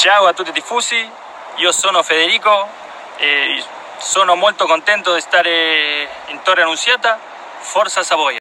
Ciao a tutti tifosi, io sono Federico e sono molto contento di stare eh, in Torre Annunziata. Forza Savoia!